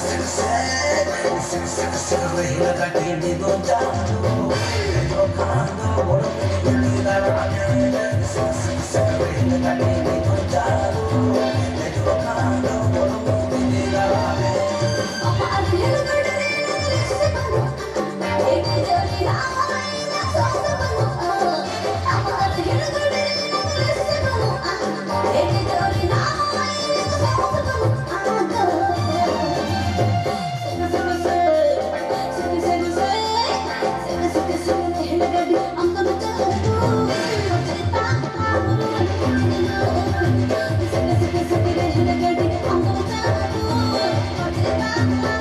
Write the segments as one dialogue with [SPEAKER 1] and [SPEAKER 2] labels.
[SPEAKER 1] Sensei, sensei, sensei, sensei, sensei, sensei, sensei, sensei, sensei,
[SPEAKER 2] Thank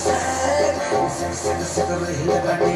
[SPEAKER 1] Sen seni sick, hile ben